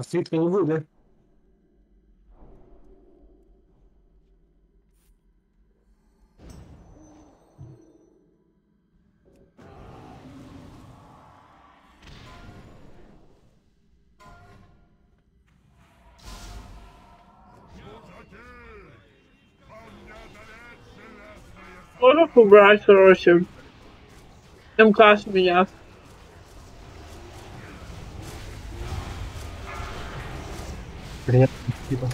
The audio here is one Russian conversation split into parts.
А світла не буде. Можно убрать, короче. МК с меня. Привет, типа.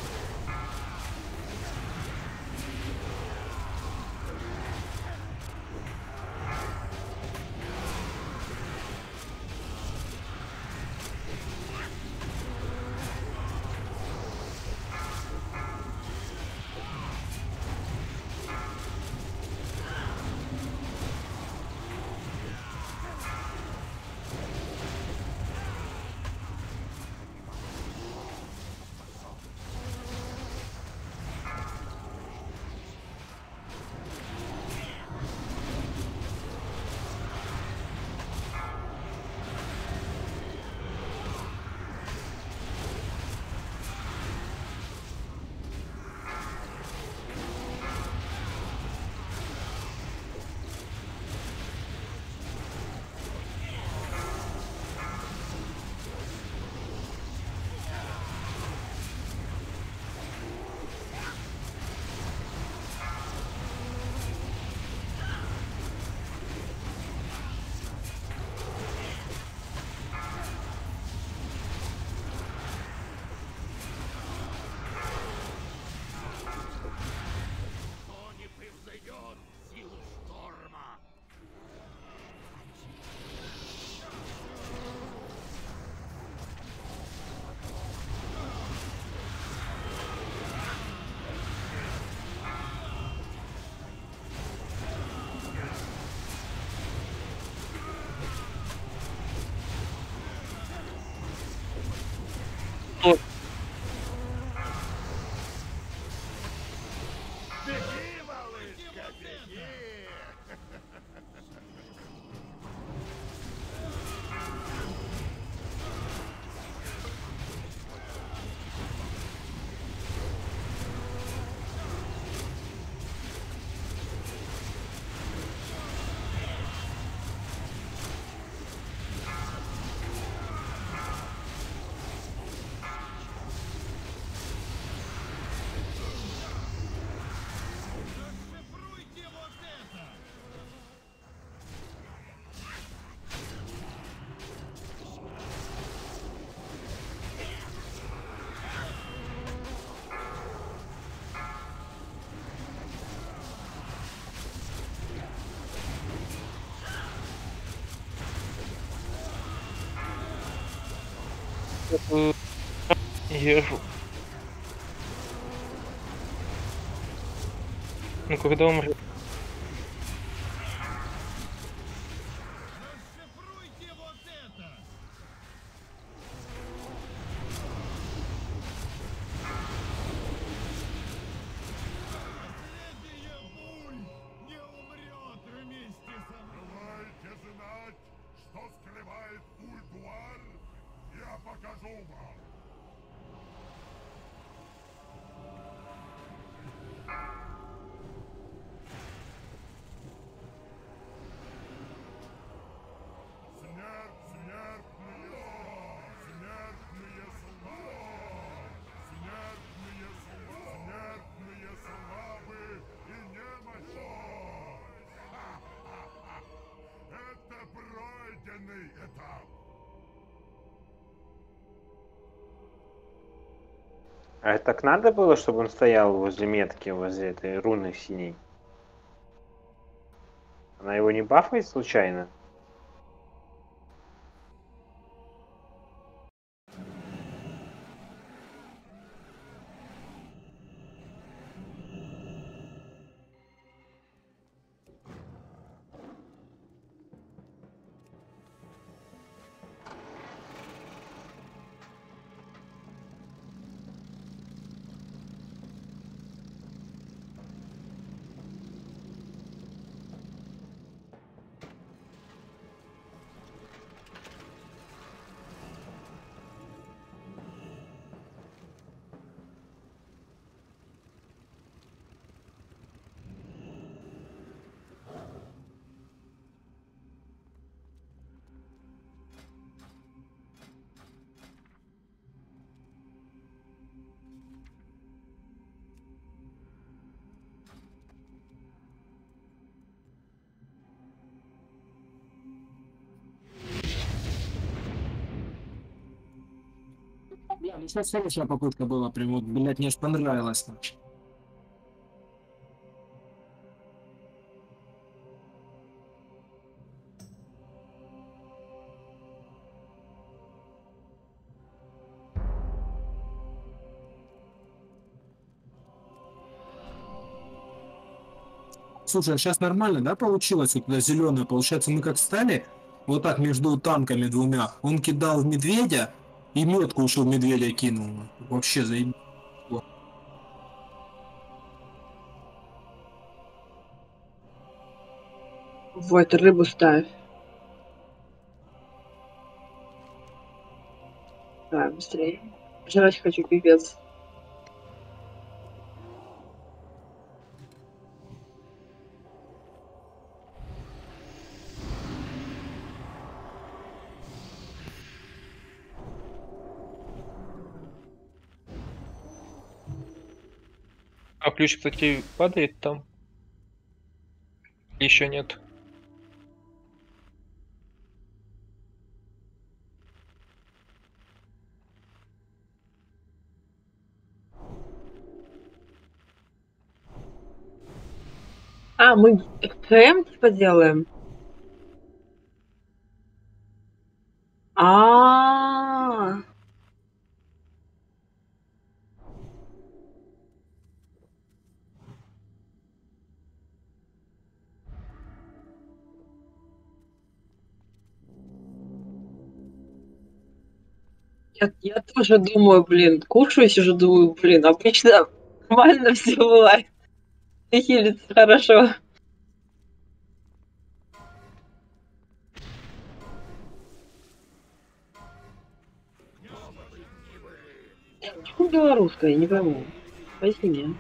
Езжу. Ну когда умрет? Пройденный этап. А это так надо было, чтобы он стоял возле метки, возле этой руны синей? Она его не бафает случайно? Сейчас следующая попытка была, прям вот, блядь, мне аж понравилось. Слушай, сейчас нормально, да, получилось? Вот когда зеленая, получается, мы как стали вот так между танками двумя. Он кидал в медведя и метку ушел медведя кинул. Вообще заеб... Вот, рыбу ставь. Давай, быстрее. Жрать хочу, пипец. Ключ, кстати, падает там? Еще нет. А, мы КМ типа делаем? А, я, я тоже думаю, блин, кушаю, сижу, думаю, блин, обычно нормально все бывает. Хилится хорошо. Почему белорусская? Я не пойму. Поясни мне.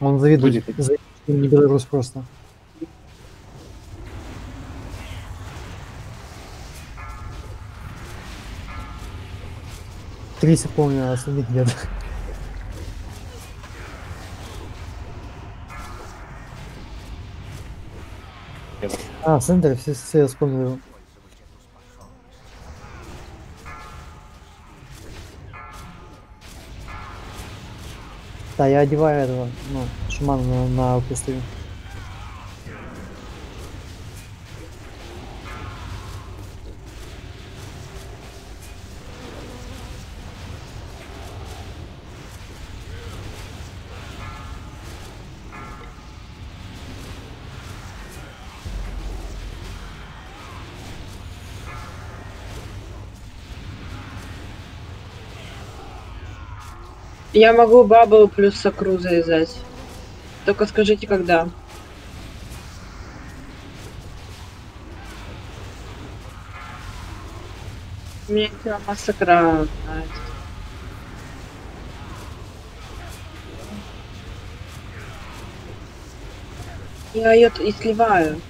Он завидует. завидует, не белорус просто. Три помню, а остальных нет. А, Сендер, все, все, я вспомнил. Да, я одеваю этого, ну, шамана на, на алку Я могу бабл плюс сакру завязать. Только скажите, когда. Мне прямо сакра нравится. Я ее и сливаю.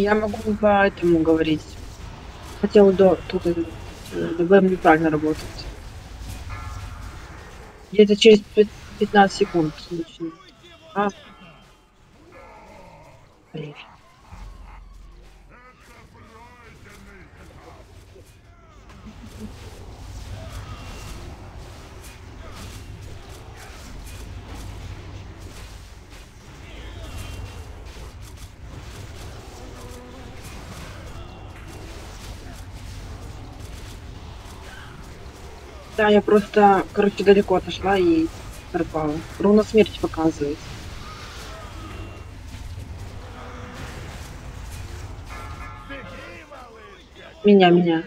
Я могу по этому говорить. Хотел до тут э, ДБ неправильно работает. Где-то через пят- 15 секунд. А. Блин. Да, я просто, короче, далеко отошла и пропала. Руна смерти показывает. Меня, меня.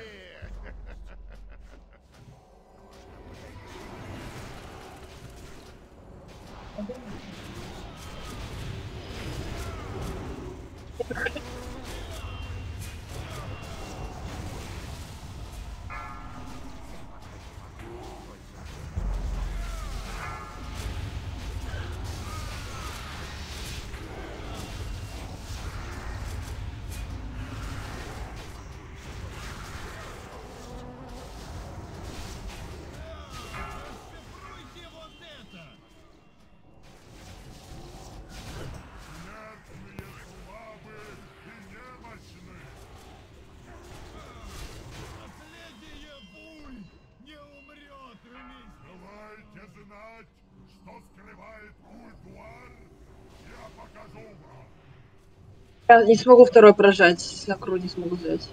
Я не смогу второй прожать. Сакру не смогу взять.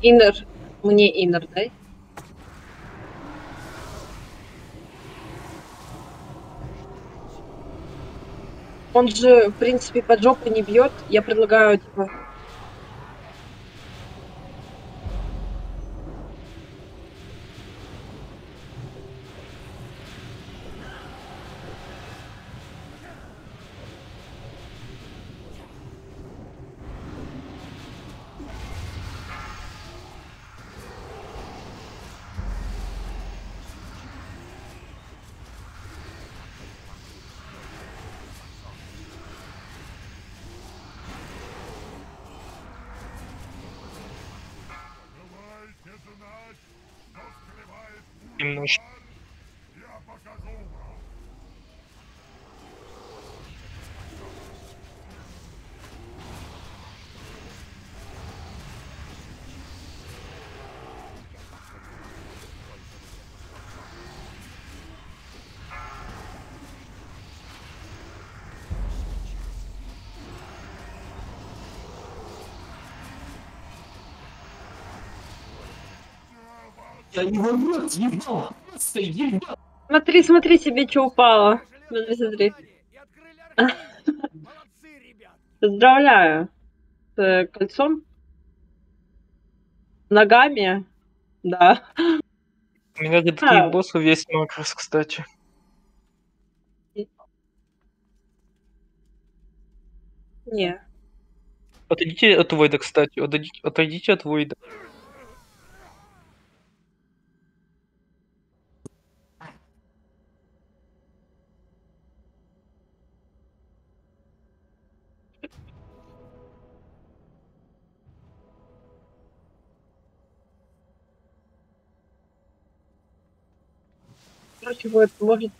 Иннер. Мне иннер дай. Он же, в принципе, под жопу не бьет. Я предлагаю, типа, Немножко. Ульдуар, я покажу вам. Я его в рот ебал! Просто ебал! Смотри, смотри, тебе что упало. Смотри, смотри. Молодцы, ребят! Поздравляю. С э, кольцом. Ногами. Да. У меня для А. таких боссов есть макрос, кстати. Не. Отойдите от Войда, кстати. Отойдите, отойдите от Войда. Короче, вот, может...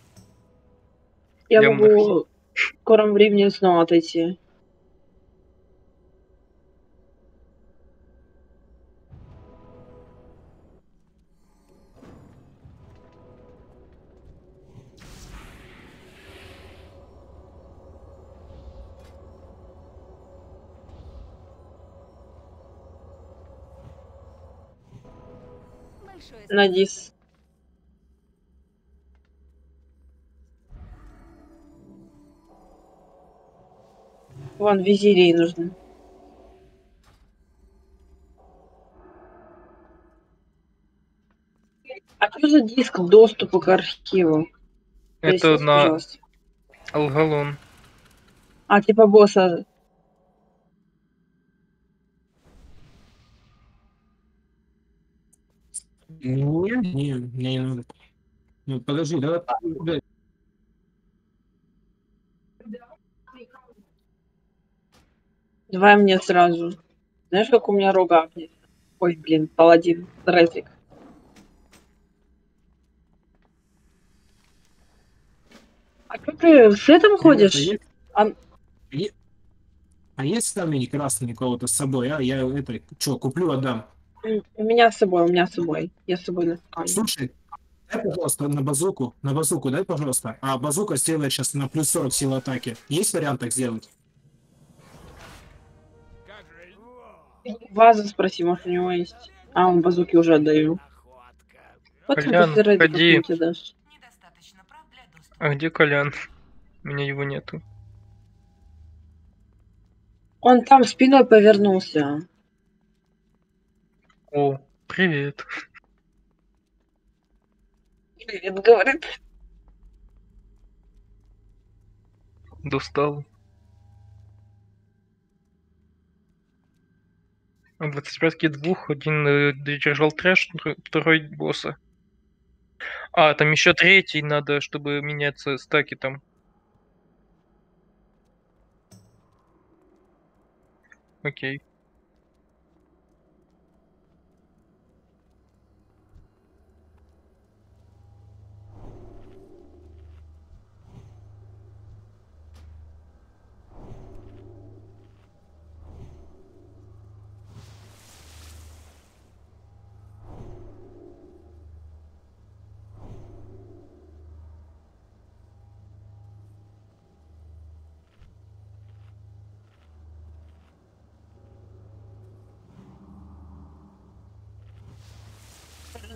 Я, Я могу в скором времени снова отойти. Надис. Вон, визирей нужны. А что за диск доступа к архиву? Это Поясните, на пожалуйста. Алгалон. А, типа босса. Не, не, мне не надо. Ну, подожди, давай. Давай мне сразу. Знаешь, как у меня рога? Ой, блин, паладин, Резик. А что ты с этим это ходишь? А- Е- А есть камень красный у кого-то с собой, а? Я это, что, куплю, отдам. У меня с собой, у меня с собой. Я с собой на камень. Слушай, дай, пожалуйста, на базуку, на базуку дай, пожалуйста. А базука сделает сейчас на плюс 40 сил атаки. Есть вариант так сделать? Ваза спроси, может у него есть. А, он базуки уже отдаю. Вот Колян, ходи. А где Колян? У меня его нету. Он там спиной повернулся. О, привет. Привет, говорит. Достал. А 25 двух, один э, держал трэш, втор- второй босса. А, там еще третий надо, чтобы меняться стаки там. Окей.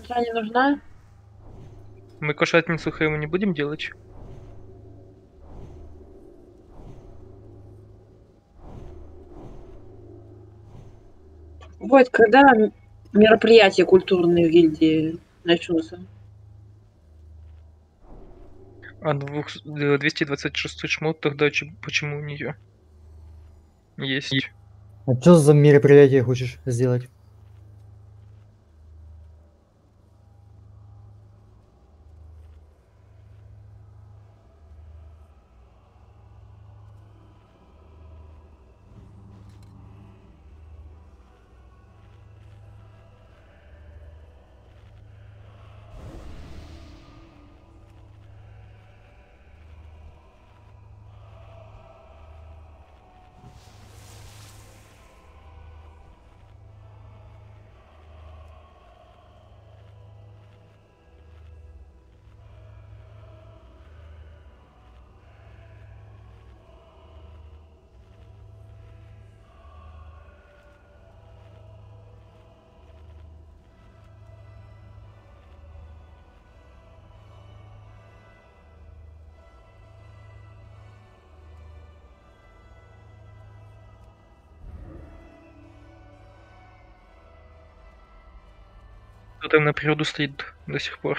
Сестра не нужна? Мы кошатницу Хэма не будем делать? Вот, когда м- мероприятия культурные в гильдии начнутся? А двух, э, 226 шмот тогда че- почему у нее есть? А что за мероприятие хочешь сделать? Там на природу стоит до сих пор?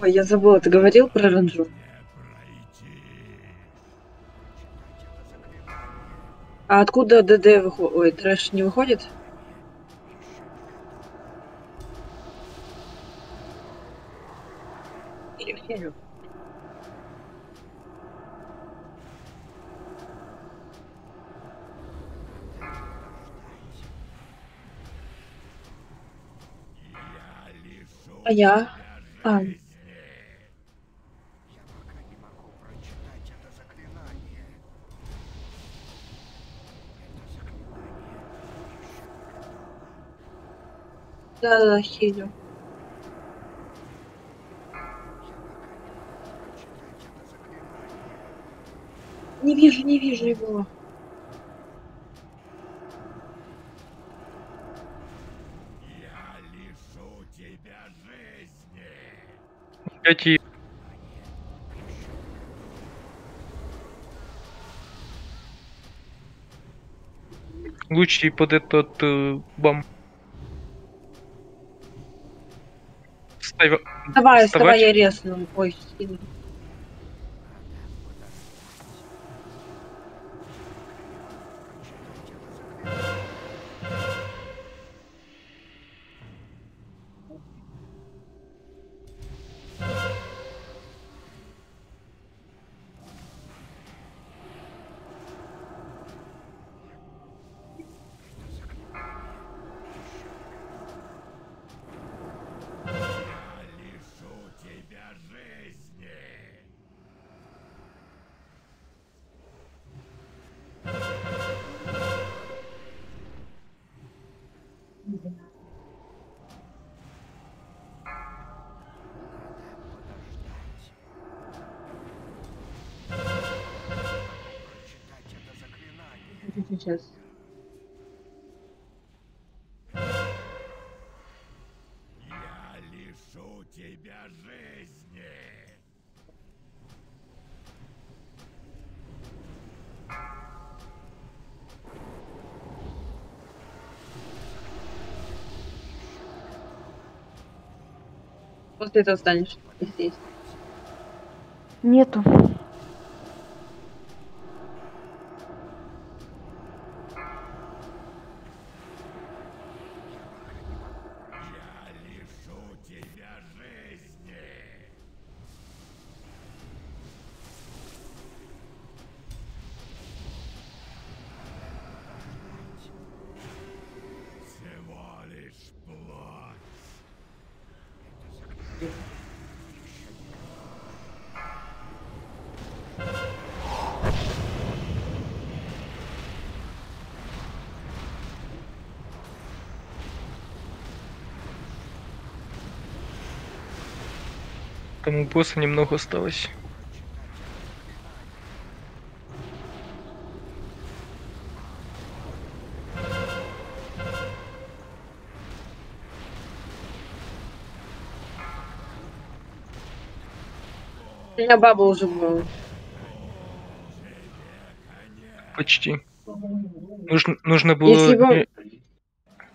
Ой, я забыла, ты говорил про ранжу? А откуда ДД выходит? Ой, трэш не выходит? Или херю? А я? А, да-да-да, хилю. Не вижу, не вижу его. 5 Лучше под этот э, бам. Встав... Вставай, вставай, я резну. Ой, сильно. Сейчас. Я лишу тебя жизни. После этого станешь, есть. Нету. Там у босса немного осталось. У меня баба уже была. Почти. Нужно, нужно было... Если бы,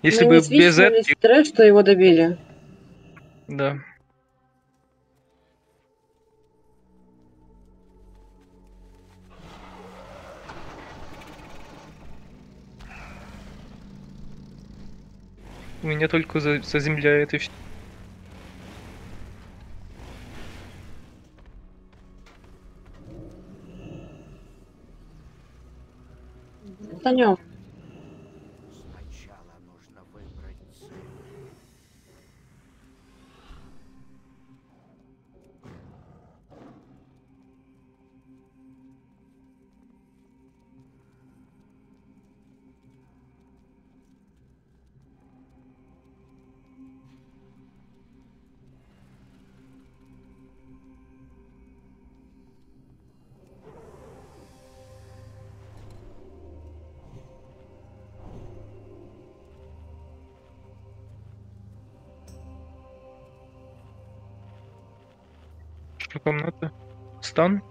Если ну, бы без этого... Страшно, что его добили. Да. Меня только за- заземляет и все. Танем. Что комната? Стан?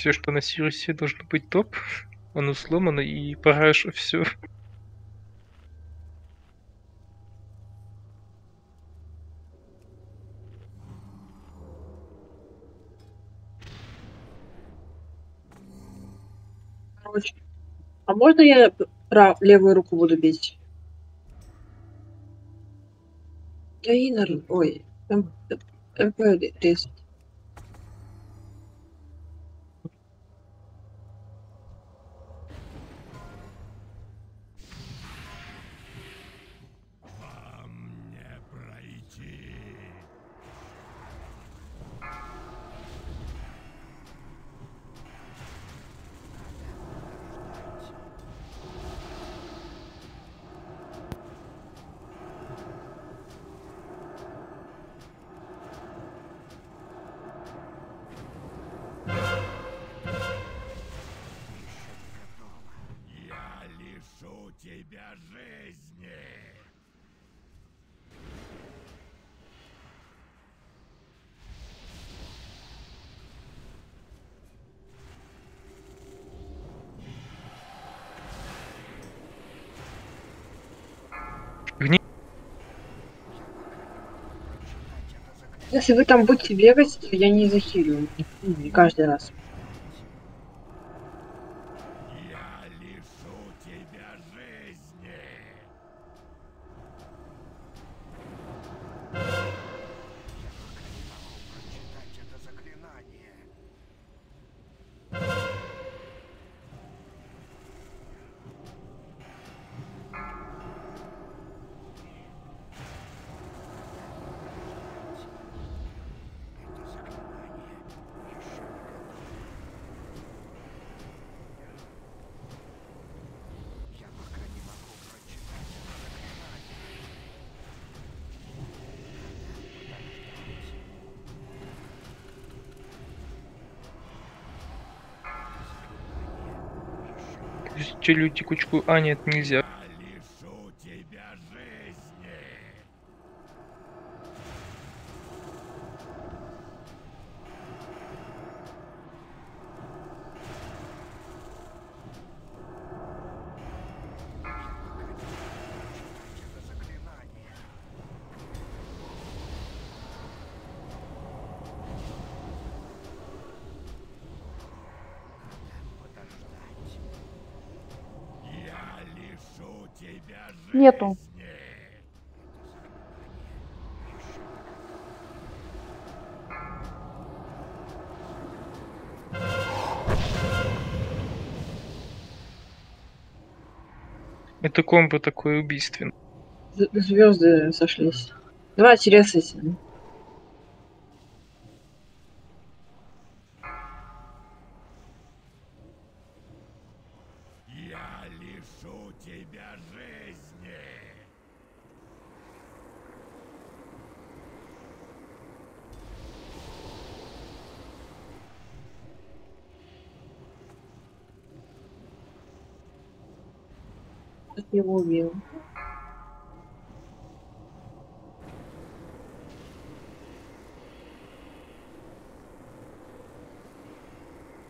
Все, что на Сирусе должно быть топ, оно сломано, и пора все. Короче. А можно я прав... левую руку буду бить? Да и на... Ой. МП резать. Если вы там будете бегать, я не захилю. Не каждый раз. Челю текучку. А, нет, нельзя. Я лишу тебя жизни. это заклинание. Надо подождать. Я лишу тебя Нету. Это комбо такое убийственное. Звезды сошлись. Давайте резайте. Я лишу тебя жизни. Я его убил?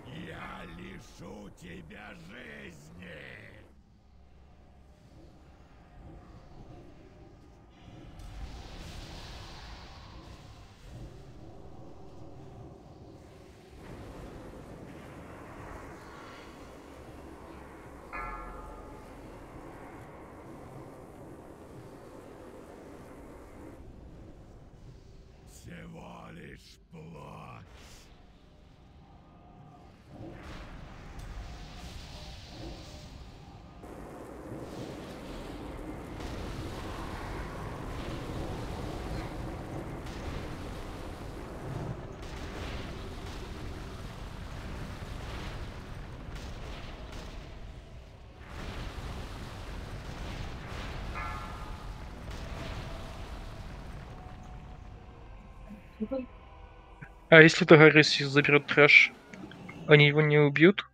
Я лишу тебя жизни. А если Тагарис заберет трэш, они его не убьют?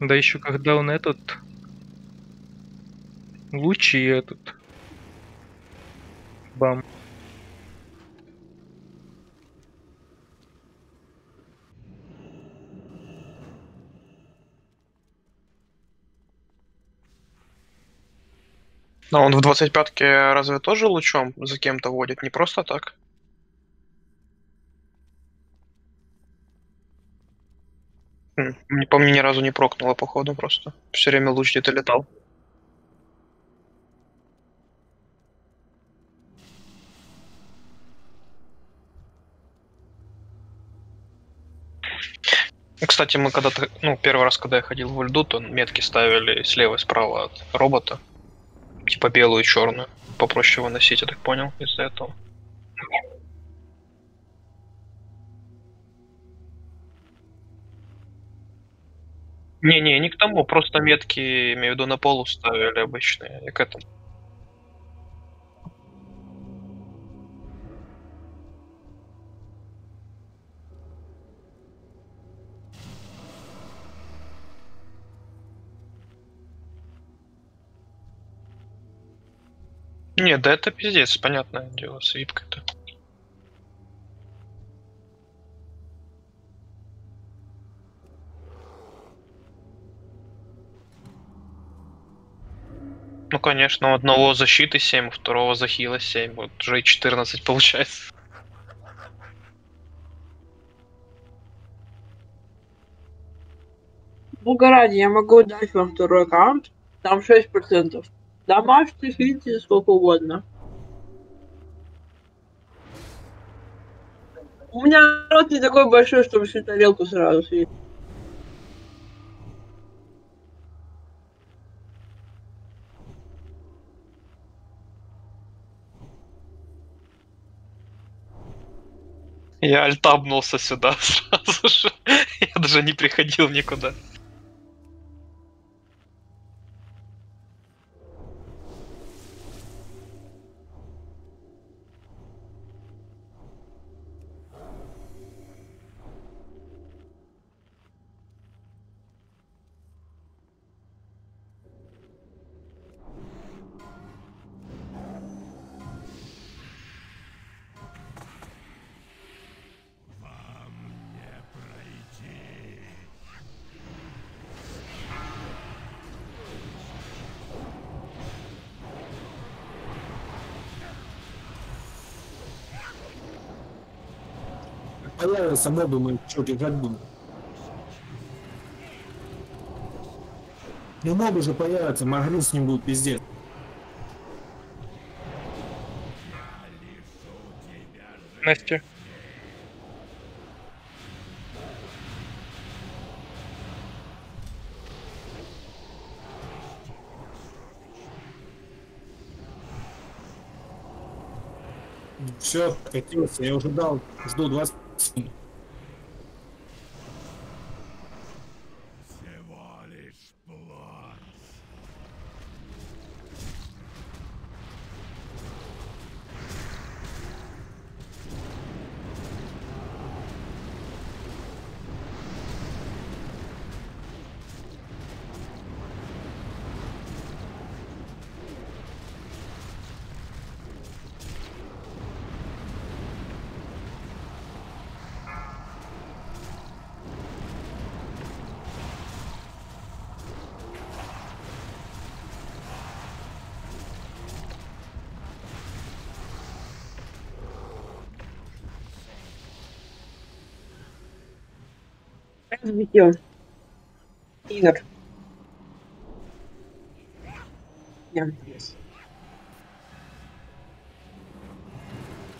Да еще когда он этот лучи этот бам Но он в 25-ке разве тоже лучом за кем-то водит? Не просто так? М, Не по мне ни разу не прокнуло, походу, просто. Все время луч где-то летал. Кстати, мы когда-то, ну, первый раз, когда я ходил в льду, то метки ставили слева и справа от робота. Типа белую и черную. Попроще выносить, я так понял, из-за этого. Не-не, не к тому, просто метки, имею в виду, на полу ставили обычные, и к этому. Не, да это пиздец, понятное дело, с випкой-то. Ну, конечно, у одного защиты 7, у второго захила 7. Вот уже и 14 получается. Бога ради, я могу дать вам второй аккаунт. Там 6%. Домашний, фильтр, сколько угодно. У меня рот не такой большой, чтобы всю тарелку сразу съесть. Я альтабнулся сюда сразу же. Я даже не приходил никуда. Появятся мобы, мы что, бежать будем? Ну мобы же появятся, Магнус с ним будет пиздец. Настя. Все, катился, я уже дал, жду 20 Sim. Игорь. Я здесь.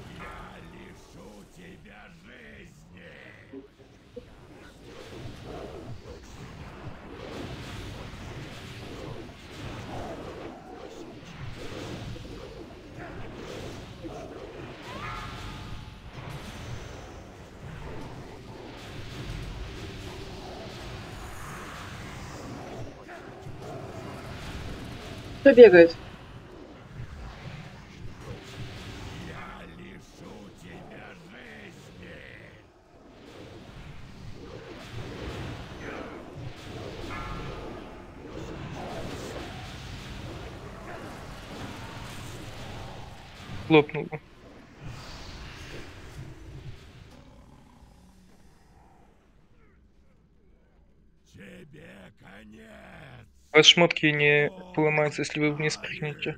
Я лишу тебя жизни. Кто бегает? Я лишу тебя жизни. Лопнул. Тебе конец. У вас шмотки не поломаются, если вы вниз прыгнете.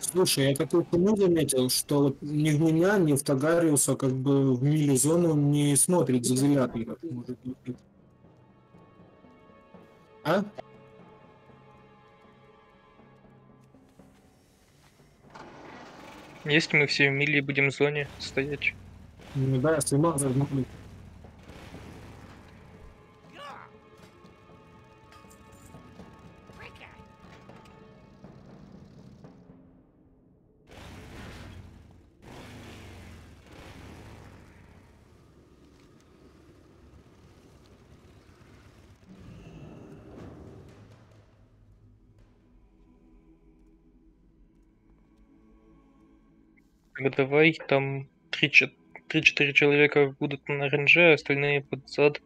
Слушай, я такой хуйню заметил, что вот ни в меня, ни в Тагариуса как бы в мили-зону не смотрит зазрятый. как может быть. А? Если мы все в мили будем в зоне стоять. Ну да, если маза давай там 3-4 человека будут на ренже, а остальные под зад.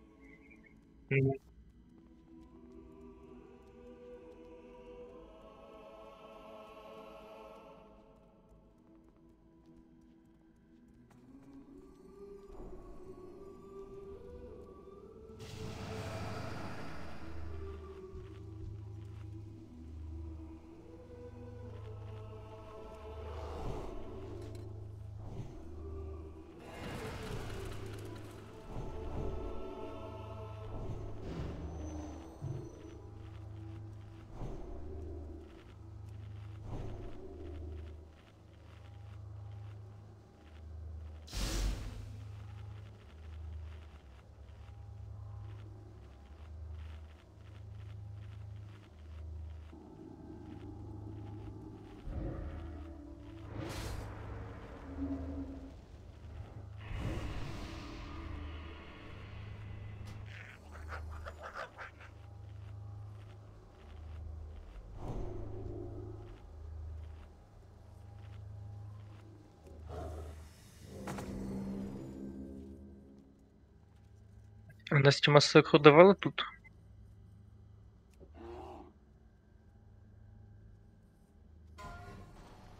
Настя массакру давала тут?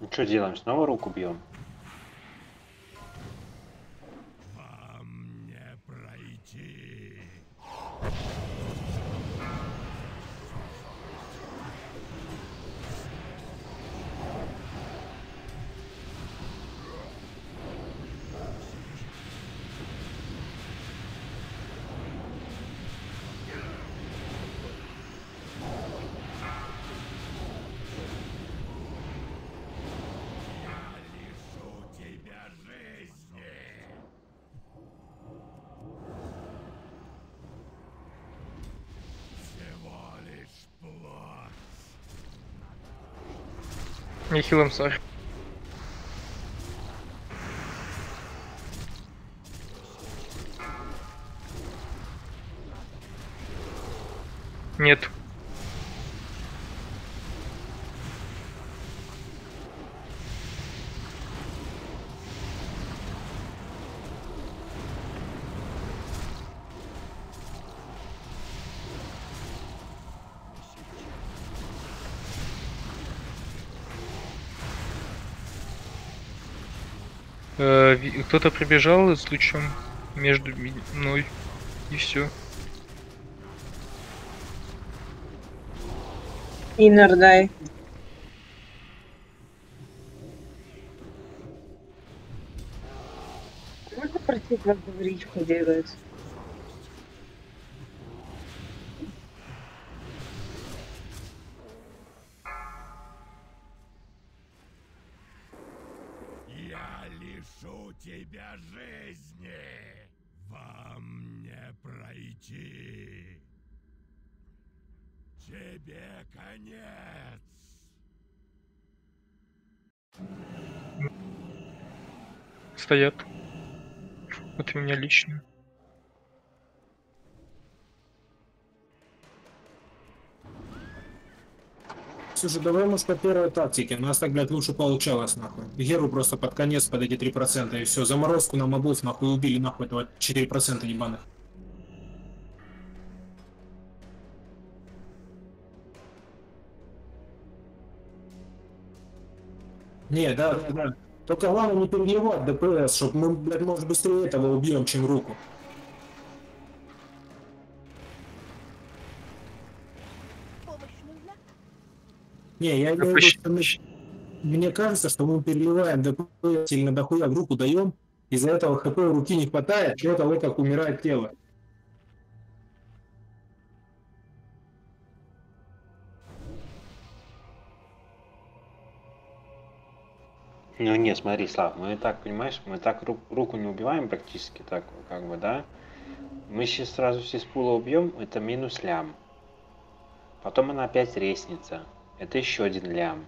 Ну что делаем? Снова руку бьем? Я хилом сар. Нет. Кто-то прибежал с лучом между мной и все. Иннер дай. Можно просить вас говорить, что делается? Стоят. Вот у меня лично. Слушай, давай, может, по первой тактике. У нас так, блядь, лучше получалось, нахуй. Геру просто под конец под эти 3% и все. Заморозку на мобов, нахуй, убили, нахуй, этого 4% ебаных. Не, да, да. Только главное не перегревать ДПС, чтобы мы, блядь, может, быстрее этого убьем, чем руку. Не, я имею в виду, что мы- мне кажется, что мы переливаем ДПС сильно дохуя в руку даем, из-за этого хп у руки не хватает, чего того, как умирает тело. Ну нет, смотри, Слав, мы и так, понимаешь, мы так ру- руку не убиваем практически, так как бы, да? Мы сейчас сразу все с пула убьем, это минус лям. Потом она опять реснится. Это еще один лям.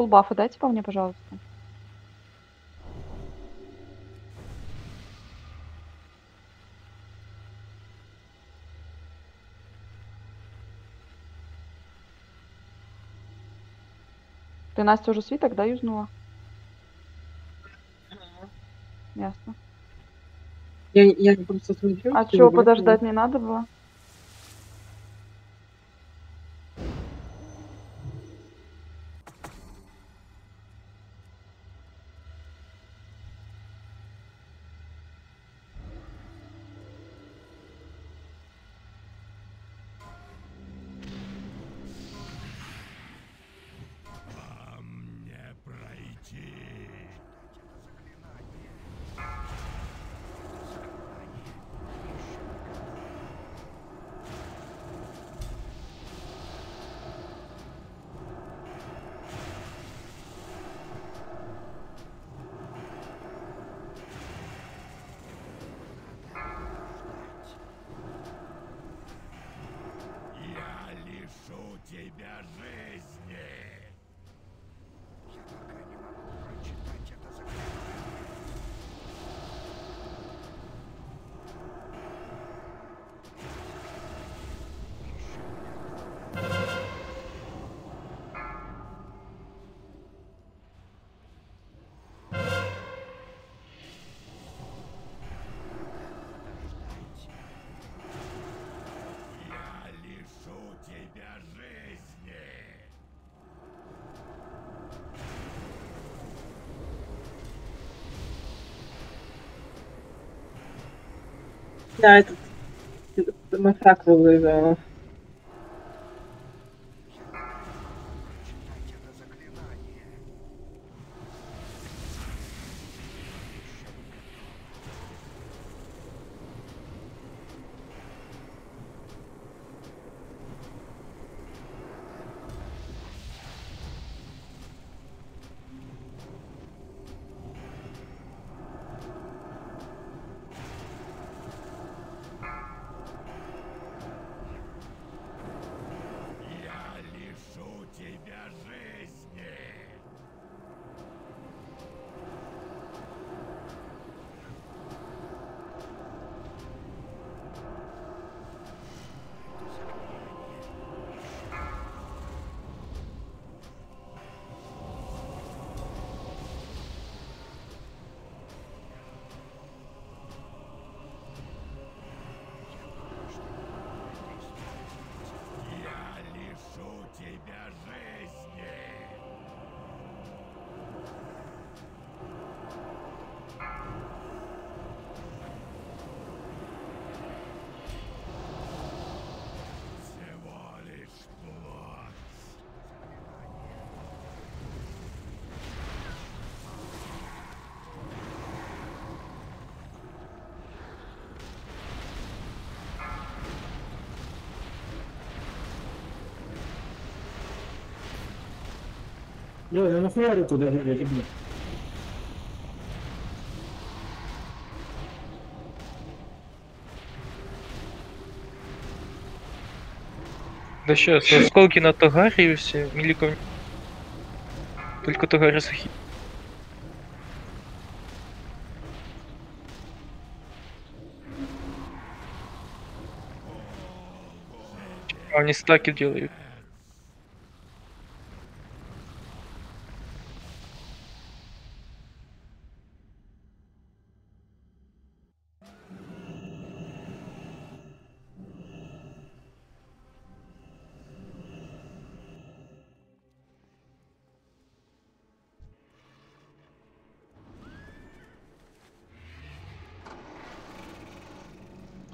Фул бафа дайте по мне, пожалуйста. Ты, Настя, уже свиток, да, юзнула? Ясно. Я, я просто смотрю. А чего, подождать не надо было? Я этот... Массакр вывела. Бля, я нахуярю туда, блядь. Да сейчас, осколки на Тагариусе, Миликов... Только Тагариус хи- А они стаки делают.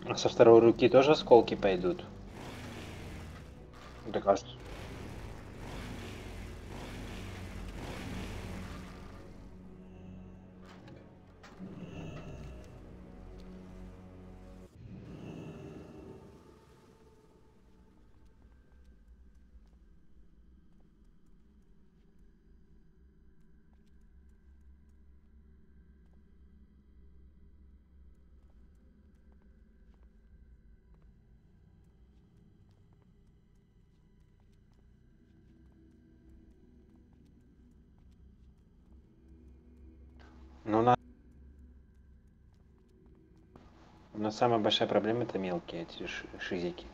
А со второй руки тоже осколки пойдут? Ну, на... У нас самая большая проблема это мелкие эти шизики.